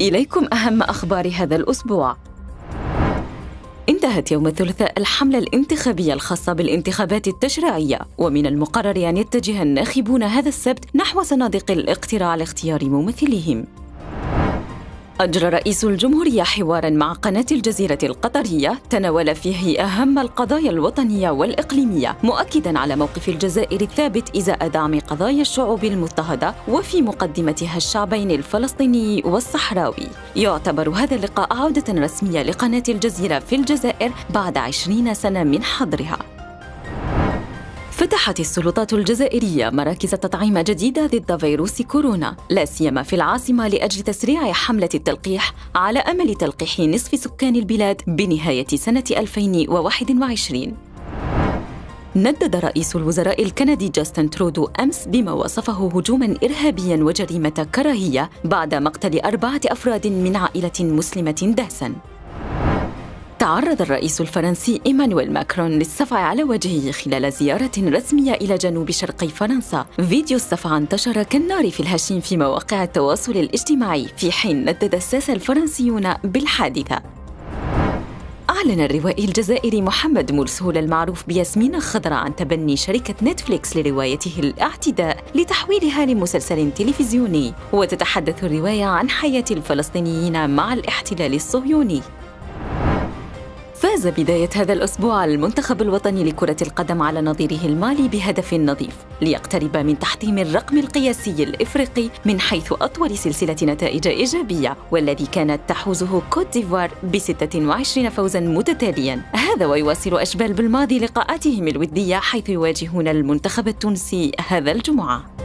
إليكم أهم أخبار هذا الأسبوع. انتهت يوم الثلاثاء الحملة الانتخابية الخاصة بالانتخابات التشريعية ومن المقرر أن يتجه الناخبون هذا السبت نحو صناديق الاقتراع لاختيار ممثليهم. أجرى رئيس الجمهورية حوارا مع قناة الجزيرة القطرية تناول فيه أهم القضايا الوطنية والإقليمية مؤكدا على موقف الجزائر الثابت إزاء دعم قضايا الشعوب المضطهدة وفي مقدمتها الشعبين الفلسطيني والصحراوي. يعتبر هذا اللقاء عودة رسمية لقناة الجزيرة في الجزائر بعد عشرين سنة من حظرها. فتحت السلطات الجزائرية مراكز تطعيم جديدة ضد فيروس كورونا لا سيما في العاصمة لأجل تسريع حملة التلقيح على أمل تلقيح نصف سكان البلاد بنهاية سنة 2021 ندد رئيس الوزراء الكندي جاستن ترودو أمس بما وصفه هجوما إرهابيا وجريمة كراهية بعد مقتل أربعة أفراد من عائلة مسلمة دهسا. تعرض الرئيس الفرنسي إيمانويل ماكرون للصفع على وجهه خلال زيارة رسمية إلى جنوب شرقي فرنسا. فيديو الصفع انتشر كالنار في الهشيم في مواقع التواصل الاجتماعي في حين ندد الساسة الفرنسيون بالحادثة. أعلن الروائي الجزائري محمد مرسول المعروف بياسمين خضراء عن تبني شركة نتفليكس لروايته الاعتداء لتحويلها لمسلسل تلفزيوني. وتتحدث الرواية عن حياة الفلسطينيين مع الاحتلال الصهيوني. فاز بداية هذا الأسبوع المنتخب الوطني لكرة القدم على نظيره المالي بهدف نظيف ليقترب من تحطيم الرقم القياسي الإفريقي من حيث أطول سلسلة نتائج إيجابية والذي كانت تحوزه كوت ديفوار ب 26 فوزا متتاليا. هذا ويواصل أشبال بالماضي لقاءاتهم الودية حيث يواجهون المنتخب التونسي هذا الجمعة.